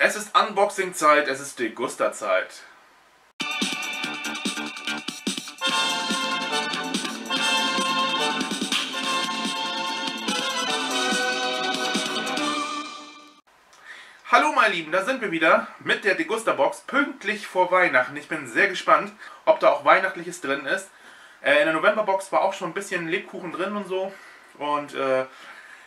Es ist Unboxing-Zeit, es ist Deguster-Zeit. Hallo meine Lieben, da sind wir wieder mit der Deguster-Box pünktlich vor Weihnachten. Ich bin sehr gespannt, ob da auch Weihnachtliches drin ist. Äh, in der November-Box war auch schon ein bisschen Lebkuchen drin und so. Und äh,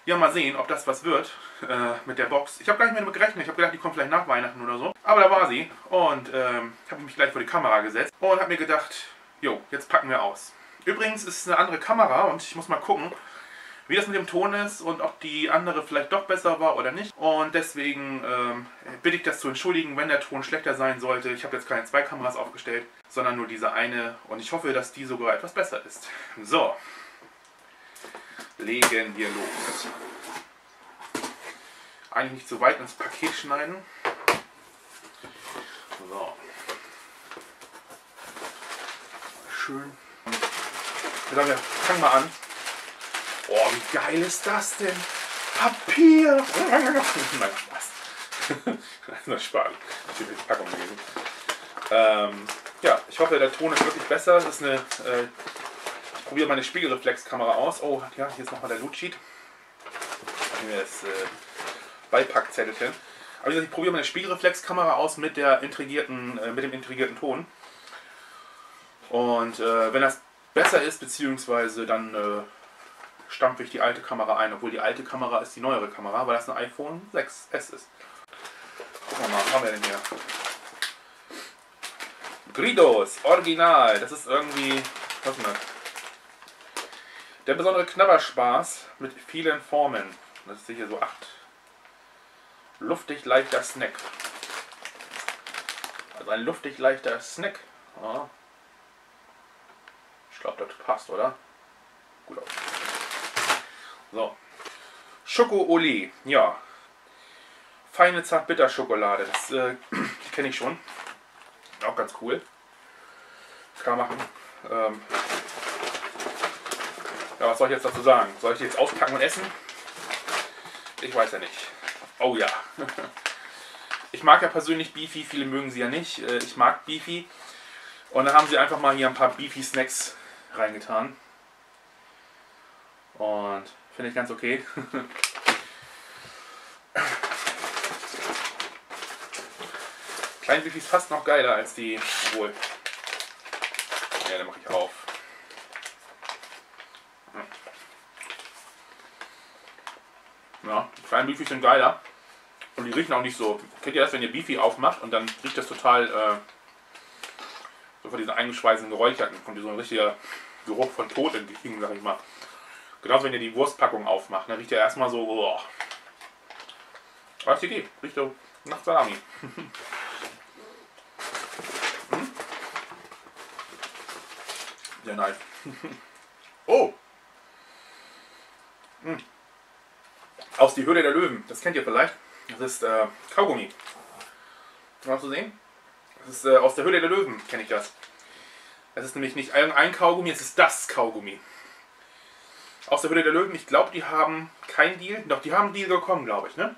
ja, mal sehen, ob das was wird äh, mit der Box. Ich habe gar nicht mehr damit gerechnet. Ich habe gedacht, die kommt vielleicht nach Weihnachten oder so. Aber da war sie. Und ähm, habe mich gleich vor die Kamera gesetzt. Und habe mir gedacht, jo, jetzt packen wir aus. Übrigens ist es eine andere Kamera und ich muss mal gucken, wie das mit dem Ton ist und ob die andere vielleicht doch besser war oder nicht. Und deswegen ähm, bitte ich das zu entschuldigen, wenn der Ton schlechter sein sollte. Ich habe jetzt keine zwei Kameras aufgestellt, sondern nur diese eine. Und ich hoffe, dass die sogar etwas besser ist. So, legen wir los. Eigentlich nicht zu weit ins Paket schneiden. So. Schön. Ja, wir fangen mal an. Oh, wie geil ist das denn? Papier! Nein, Spaß. das ist Spaß. Ich will die Packung lesen. Ähm, ja, ich hoffe, der Ton ist wirklich besser. Das ist eine äh, probiere meine Spiegelreflexkamera aus. Oh, ja, hier ist nochmal der Loot-Sheet. Hier ist äh, Beipackzettelchen. Aber ich probiere meine Spiegelreflexkamera aus mit, der intrigierten, äh, mit dem intrigierten Ton. Und äh, wenn das besser ist, beziehungsweise dann äh, stampfe ich die alte Kamera ein, obwohl die alte Kamera ist die neuere Kamera, weil das ein iPhone 6S ist. Gucken wir mal, was haben wir denn hier? Gridos, Original. Das ist irgendwie, was ist das? Der besondere Knabberspaß mit vielen Formen. Das ist hier so acht. Luftig leichter Snack. Also ein luftig leichter Snack. Ja. Ich glaube, das passt, oder? Gut aus. So. Schoko-Oli. Ja. Feine Zartbitterschokolade. Das äh, kenne ich schon. Auch ganz cool. Kann man machen. Ähm, ja, was soll ich jetzt dazu sagen? Soll ich die jetzt auspacken und essen? Ich weiß ja nicht. Oh ja. Ich mag ja persönlich Beefy, viele mögen sie ja nicht. Äh, ich mag Beefy. Und dann haben sie einfach mal hier ein paar Beefy Snacks reingetan. Und finde ich ganz okay. Klein Beefy ist fast noch geiler als die. Obwohl. Ja, dann mache ich auf. Ja, die kleinen Beefies sind geiler. Und die riechen auch nicht so. Kennt ihr das, wenn ihr Beefy aufmacht und dann riecht das total äh, so von diesen eingeschweißten Geräucherten, von so ein richtiger Geruch von Tod entgegen, sag ich mal. Genauso wenn ihr die Wurstpackung aufmacht, dann riecht ihr erstmal so, boah. Was geht, riecht so nach Salami. Sehr nice. oh! Hm aus Die Höhle der Löwen. Das kennt ihr vielleicht. Das ist äh, Kaugummi. Mal zu sehen? Das ist äh, aus der Höhle der Löwen, kenne ich das. Es ist nämlich nicht ein Kaugummi, es ist das Kaugummi. Aus der Höhle der Löwen, ich glaube, die haben kein Deal. Doch, die haben einen Deal bekommen, glaube ich, ne?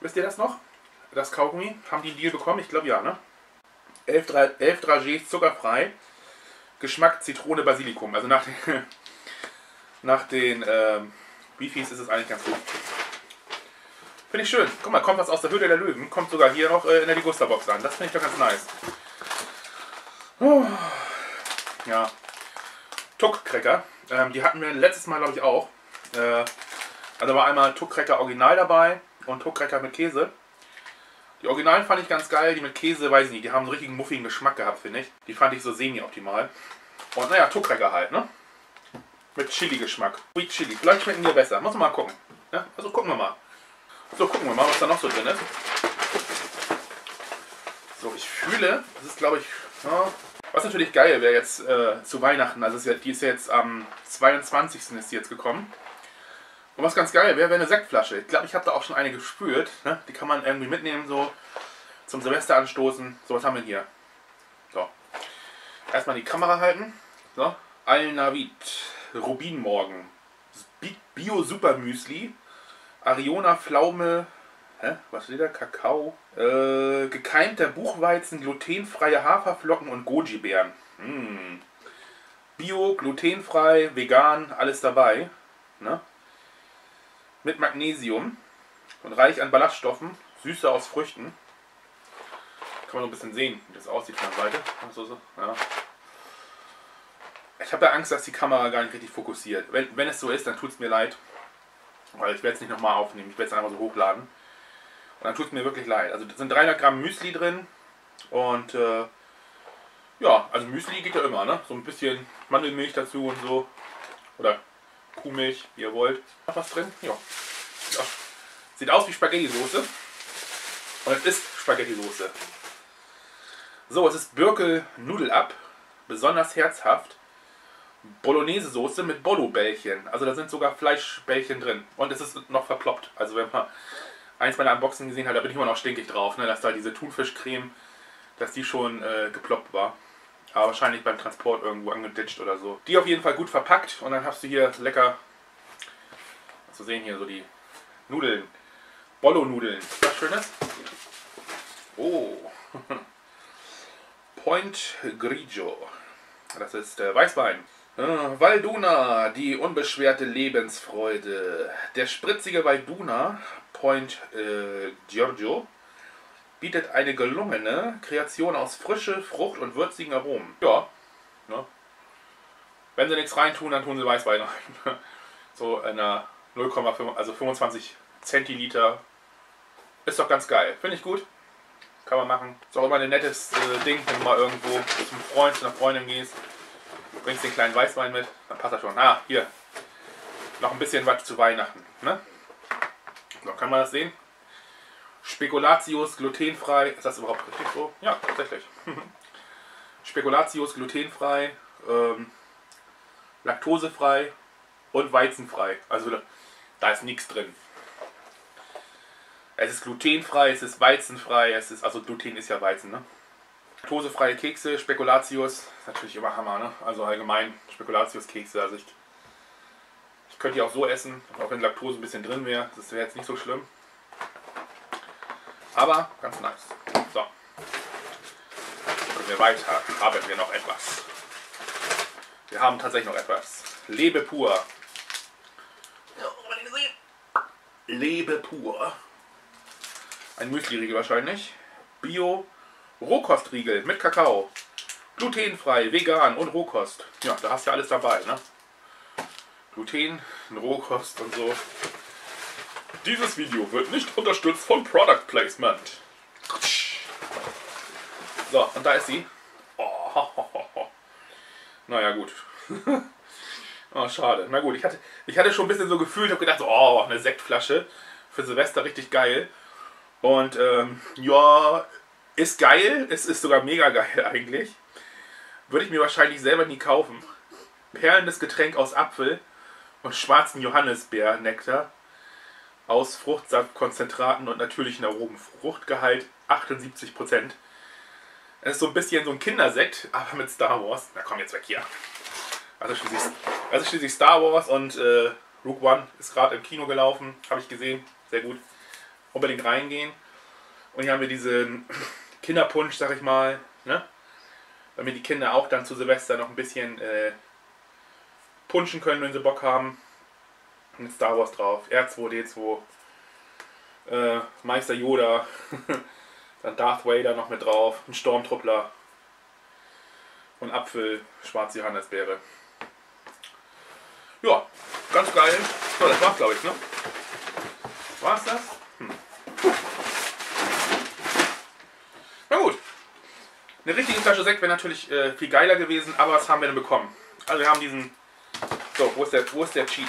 Wisst ihr das noch? Das Kaugummi? Haben die einen Deal bekommen? Ich glaube ja, ne? 11, 11 Dragés zuckerfrei. Geschmack Zitrone Basilikum. Also nach den, nach den ähm, Beefies ist es eigentlich ganz gut. Finde ich schön. Guck mal, kommt was aus der Höhle der Löwen. Kommt sogar hier noch äh, in der Ligusta-Box an. Das finde ich doch ganz nice. Oh. Ja. Tuck-Cracker. Ähm, die hatten wir letztes Mal, glaube ich, auch. Äh, also war einmal Tuck-Cracker Original dabei und Tuck-Cracker mit Käse. Die Originalen fand ich ganz geil, die mit Käse, weiß ich nicht, die haben so richtigen muffigen Geschmack gehabt, finde ich. Die fand ich so semi-optimal. Und naja, Tuck-Cracker halt, ne? Mit Chili-Geschmack. Sweet Chili. Vielleicht schmecken die besser. Muss man mal gucken. Ja? Also gucken wir mal. So, gucken wir mal, was da noch so drin ist. So, ich fühle, das ist glaube ich, ja, was natürlich geil wäre jetzt äh, zu Weihnachten, also ist die ist jetzt am 22. ist die jetzt gekommen. Und was ganz geil wäre, wäre eine Sektflasche. Ich glaube, ich habe da auch schon eine gespürt. Ne? Die kann man irgendwie mitnehmen, so zum Silvester anstoßen. So, was haben wir hier? So. Erstmal die Kamera halten. So. Al-Navid. Rubinmorgen, Bio Super Müsli, Ariona Pflaume, Hä? Was steht da? Kakao. Äh, gekeimter Buchweizen, glutenfreie Haferflocken und Goji-Beeren. Mm. Bio, glutenfrei, vegan, alles dabei. Ne? Mit Magnesium und reich an Ballaststoffen, Süße aus Früchten. Kann man so ein bisschen sehen, wie das aussieht von der Seite. Ja. Ich habe ja Angst, dass die Kamera gar nicht richtig fokussiert. Wenn, wenn es so ist, dann tut es mir leid. Weil ich werde es nicht nochmal aufnehmen. Ich werde es einfach so hochladen. Und dann tut es mir wirklich leid. Also sind 300 Gramm Müsli drin. Und äh, ja, also Müsli geht ja immer, ne? So ein bisschen Mandelmilch dazu und so. Oder Kuhmilch, wie ihr wollt. Noch was drin? Ja. ja. Sieht aus wie Spaghetti-Soße. Und es ist Spaghetti-Soße. So, es ist Birkel Nudelab. Besonders herzhaft. Bolognese-Soße mit Bolo-Bällchen. Also da sind sogar Fleischbällchen drin. Und es ist noch verploppt. Also wenn man eins meiner Unboxing gesehen hat, da bin ich immer noch stinkig drauf, ne? dass da diese Thunfischcreme, dass die schon äh, geploppt war. Aber wahrscheinlich beim Transport irgendwo angeditscht oder so. Die auf jeden Fall gut verpackt und dann hast du hier lecker, zu sehen hier so die Nudeln. Bollo-Nudeln. Was Schönes? Oh. Point Grigio. Das ist äh, Weißwein. Äh, Valduna, die unbeschwerte Lebensfreude. Der spritzige Valduna, Point äh, Giorgio, bietet eine gelungene Kreation aus Frische, Frucht und würzigen Aromen. Ja, ne? Wenn sie nichts reintun, dann tun sie Weißwein rein. so in einer 0,5, also 25 Zentiliter. Ist doch ganz geil. Finde ich gut. Kann man machen. Ist auch immer ein nettes äh, Ding, wenn du mal irgendwo zum Freund, zu einer Freundin gehst bringst den kleinen Weißwein mit, dann passt das schon. Ah, hier. Noch ein bisschen was zu Weihnachten. Ne? So, kann man das sehen? Spekulatius glutenfrei. Ist das überhaupt richtig so? Ja, tatsächlich. Spekulatius glutenfrei, ähm, laktosefrei und weizenfrei. Also da ist nichts drin. Es ist glutenfrei, es ist weizenfrei, es ist, also Gluten ist ja Weizen, ne? Laktosefreie Kekse, Spekulatius, ist natürlich immer Hammer, ne? Also allgemein Spekulatius-Kekse. Also ich, ich könnte die auch so essen, auch wenn Laktose ein bisschen drin wäre. Das wäre jetzt nicht so schlimm. Aber ganz nice. So. Gehen wir weiter. Haben wir noch etwas. Wir haben tatsächlich noch etwas. Lebe pur. Lebe pur. Ein Müsli-Riegel wahrscheinlich. Bio Rohkostriegel mit Kakao. Glutenfrei, vegan und Rohkost. Ja, da hast du ja alles dabei, ne? Gluten, Rohkost und so. Dieses Video wird nicht unterstützt von Product Placement. So, und da ist sie. Oh, naja, gut. oh, schade. Na gut, ich hatte, ich hatte schon ein bisschen so gefühlt, habe gedacht, oh, eine Sektflasche für Silvester richtig geil. Und ähm, ja, ist geil, es ist sogar mega geil eigentlich. Würde ich mir wahrscheinlich selber nie kaufen. Perlendes Getränk aus Apfel und schwarzen Johannisbeernektar aus Fruchtsaftkonzentraten und natürlichen Aromen. Fruchtgehalt 78%. Es ist so ein bisschen so ein Kindersekt, aber mit Star Wars. Na komm, jetzt weg hier. Also schließlich, also schließlich Star Wars und äh, Rook One ist gerade im Kino gelaufen. Habe ich gesehen. Sehr gut. Unbedingt reingehen. Und hier haben wir diesen Kinderpunsch, sag ich mal, ne? Damit die Kinder auch dann zu Silvester noch ein bisschen äh, punschen können, wenn sie Bock haben. Mit Star Wars drauf. R2D2. Äh, Meister Yoda. dann Darth Vader noch mit drauf. Ein Stormtruppler. Und Apfel, schwarze Johannesbeere. Ja, ganz geil. So, das war's, glaube ich, ne? War's das? Hm. Eine richtige Flasche Sekt wäre natürlich äh, viel geiler gewesen, aber was haben wir denn bekommen? Also wir haben diesen... So, wo ist der, wo ist der Cheat?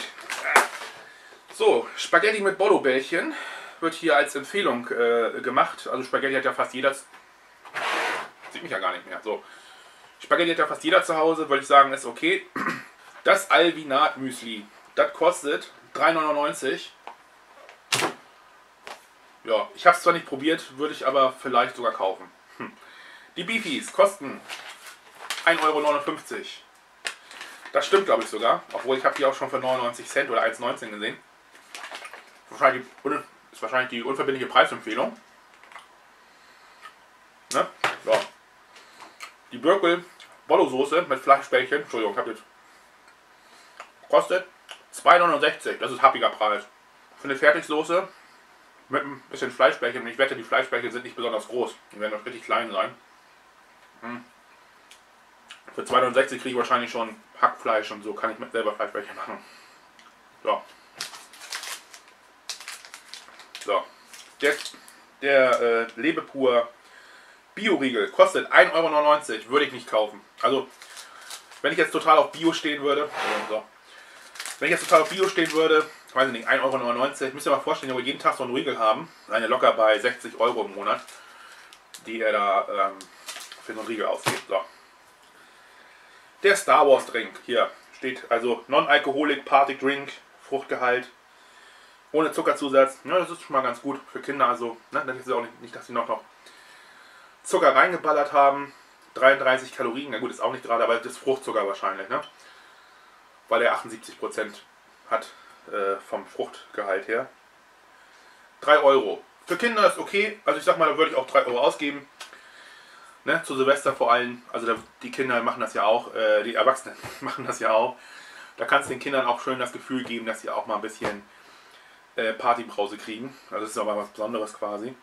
So, Spaghetti mit Bolo-Bällchen wird hier als Empfehlung äh, gemacht. Also Spaghetti hat ja fast jeder... Sieht mich ja gar nicht mehr. So, Spaghetti hat ja fast jeder zu Hause, würde ich sagen, ist okay. Das Alvinat Müsli, das kostet 3,99. Ja, ich habe es zwar nicht probiert, würde ich aber vielleicht sogar kaufen. Die Beefies kosten 1,59 Euro. Das stimmt, glaube ich, sogar. Obwohl ich habe die auch schon für 99 Cent oder 1,19 gesehen. Wahrscheinlich, ist wahrscheinlich die unverbindliche Preisempfehlung. Ne? Ja. Die Birkel Bollo Soße mit Fleischbällchen, Entschuldigung, hab jetzt kostet 2,69. Das ist happiger Preis. Für eine Fertigsoße mit ein bisschen Fleischbällchen. Und ich wette, die Fleischbällchen sind nicht besonders groß. Die werden noch richtig klein sein. Hm. Für 2,69 kriege ich wahrscheinlich schon Hackfleisch und so kann ich mit selber Fleischbällchen machen. So. So. Der, der äh, Lebepur Bio-Riegel kostet 1,99 Euro. Würde ich nicht kaufen. Also, wenn ich jetzt total auf Bio stehen würde, so. wenn ich jetzt total auf Bio stehen würde, weiß ich nicht, 1,99 Euro, müsst ihr mal vorstellen, ihr wollt jeden Tag so einen Riegel haben, eine locker bei 60 Euro im Monat, die er da ähm, so einen Riegel ausgibt. So. Der Star Wars Drink, hier steht also Non-Alcoholic Party Drink, Fruchtgehalt, ohne Zuckerzusatz. Ja, das ist schon mal ganz gut für Kinder, also ne, das ist auch nicht, nicht dass sie noch, noch Zucker reingeballert haben. 33 Kalorien, na gut, ist auch nicht gerade, aber das ist Fruchtzucker wahrscheinlich, ne? Weil er 78% hat äh, vom Fruchtgehalt her. 3 Euro. Für Kinder ist okay, also ich sag mal, da würde ich auch 3 Euro ausgeben. Ne, zu Silvester vor allem, also die Kinder machen das ja auch, äh, die Erwachsenen machen das ja auch. Da kannst du den Kindern auch schön das Gefühl geben, dass sie auch mal ein bisschen äh, Partybrause kriegen. Also das ist aber was Besonderes quasi.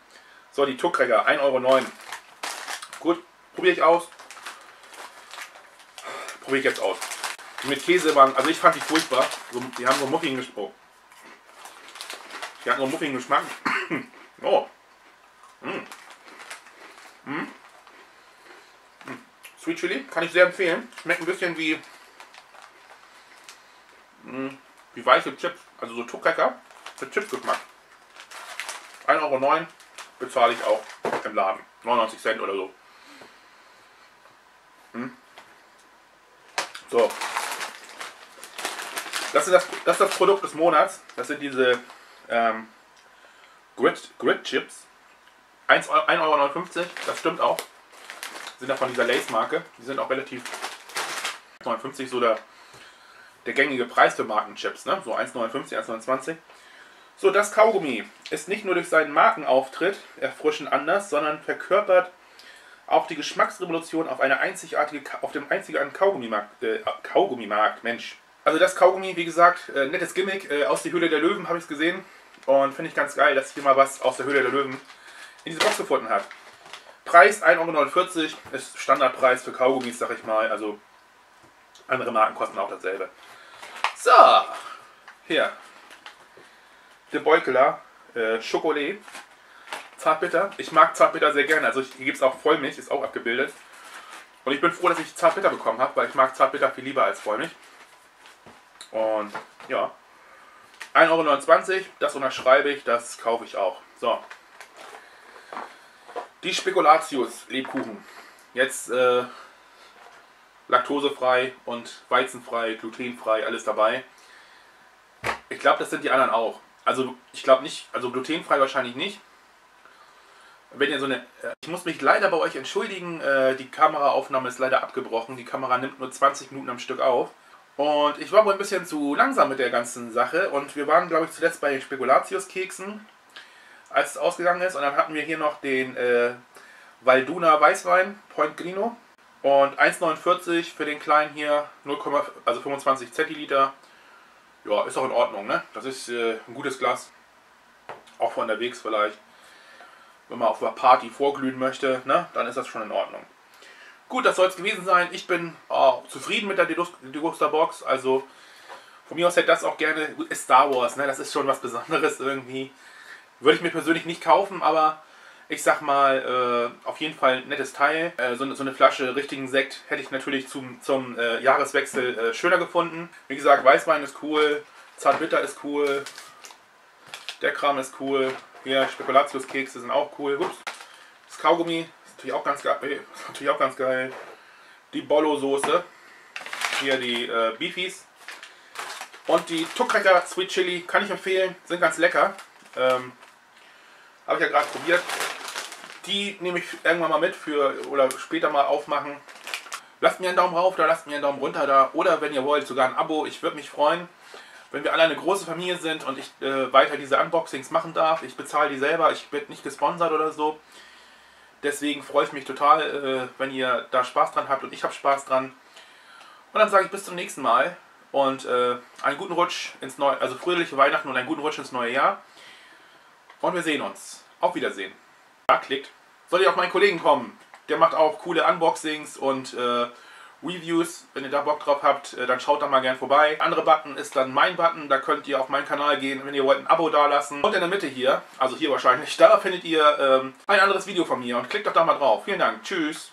So, die Tuckcracker, 1,09 Euro. Gut, probiere ich aus. Probiere ich jetzt aus. Die mit Käse waren, also ich fand die furchtbar. So, die haben so muffigen Geschmack. Oh. Die hatten so muffigen Geschmack. oh. Mm. Mm. Sweet Chili kann ich sehr empfehlen. Schmeckt ein bisschen wie, mm, wie weiße Chips. Also so Tuckcracker mit Chipsgeschmack. 1,09 Euro bezahle ich auch im Laden. 99 Cent oder so. Hm? So. Das ist das, das ist das Produkt des Monats. Das sind diese ähm, Grid, Grid Chips. 1,59 Euro, das stimmt auch. Sind ja von dieser Lace-Marke. Die sind auch relativ 1,59 so der, der gängige Preis für Markenchips. Ne? So 1,59, 1,29. So, das Kaugummi ist nicht nur durch seinen Markenauftritt erfrischend anders, sondern verkörpert auch die Geschmacksrevolution auf, eine einzigartige, auf dem einzigartigen Kaugummimarkt, äh, Kaugummimarkt, Mensch. Also das Kaugummi, wie gesagt, äh, nettes Gimmick, äh, aus der Höhle der Löwen habe ich es gesehen und finde ich ganz geil, dass hier mal was aus der Höhle der Löwen in diese Box gefunden hat. Preis 1,49 Euro ist Standardpreis für Kaugummis, sag ich mal, also andere Marken kosten auch dasselbe. So, hier, der Beukeler, äh, Schokolade. Zartbitter. Ich mag Zartbitter sehr gerne. Also hier gibt es auch Vollmilch, ist auch abgebildet. Und ich bin froh, dass ich Zartbitter bekommen habe, weil ich mag Zartbitter viel lieber als Vollmilch. Und ja, 1,29 Euro, das unterschreibe ich, das kaufe ich auch. So. Die Spekulatius Lebkuchen. Jetzt äh, laktosefrei und weizenfrei, glutenfrei, alles dabei. Ich glaube, das sind die anderen auch. Also ich glaube nicht, also glutenfrei wahrscheinlich nicht. Wenn ihr so eine. Äh, ich muss mich leider bei euch entschuldigen, äh, die Kameraaufnahme ist leider abgebrochen. Die Kamera nimmt nur 20 Minuten am Stück auf. Und ich war wohl ein bisschen zu langsam mit der ganzen Sache. Und wir waren, glaube ich, zuletzt bei den Spekulatius-Keksen, als es ausgegangen ist. Und dann hatten wir hier noch den äh, Valduna Weißwein, Point Grino. Und 1,49 für den kleinen hier, 0, also 25 Zentiliter. Ja, ist auch in Ordnung, ne? Das ist äh, ein gutes Glas. Auch von unterwegs vielleicht. Wenn man auf einer Party vorglühen möchte, ne? Dann ist das schon in Ordnung. Gut, das soll es gewesen sein. Ich bin oh, zufrieden mit der Degusta Box. Also von mir aus hätte das auch gerne. Ist Star Wars, ne? Das ist schon was Besonderes irgendwie. Würde ich mir persönlich nicht kaufen, aber ich sag mal, äh, auf jeden Fall ein nettes Teil. Äh, so, so, eine Flasche richtigen Sekt hätte ich natürlich zum, zum äh, Jahreswechsel äh, schöner gefunden. Wie gesagt, Weißwein ist cool, Zartbitter ist cool, der Kram ist cool. Hier, Spekulatiuskekse sind auch cool. Ups. Das Kaugummi ist natürlich auch ganz geil. Ist natürlich auch ganz geil. Die Bollo-Soße. Hier die äh, Beefies. Und die Tuckcracker Sweet Chili kann ich empfehlen. Sind ganz lecker. Ähm, Habe ich ja gerade probiert. Die nehme ich irgendwann mal mit für oder später mal aufmachen. Lasst mir einen Daumen rauf da, lasst mir einen Daumen runter da oder wenn ihr wollt sogar ein Abo. Ich würde mich freuen. wenn wir alle eine große Familie sind und ich äh, weiter diese Unboxings machen darf. Ich bezahle die selber, ich werde nicht gesponsert oder so. Deswegen freue ich mich total, äh, wenn ihr da Spaß dran habt und ich habe Spaß dran. Und dann sage ich bis zum nächsten Mal und äh, einen guten Rutsch ins neue, also fröhliche Weihnachten und einen guten Rutsch ins neue Jahr. Und wir sehen uns. Auf Wiedersehen. Da klickt. Soll ihr auch meinen Kollegen kommen. Der macht auch coole Unboxings und äh, Reviews. Wenn ihr da Bock drauf habt, äh, dann schaut da mal gern vorbei. Der andere Button ist dann mein Button. Da könnt ihr auf meinen Kanal gehen, wenn ihr wollt, ein Abo dalassen. Und in der Mitte hier, also hier wahrscheinlich, da findet ihr ähm, ein anderes Video von mir. Und klickt doch da mal drauf. Vielen Dank. Tschüss.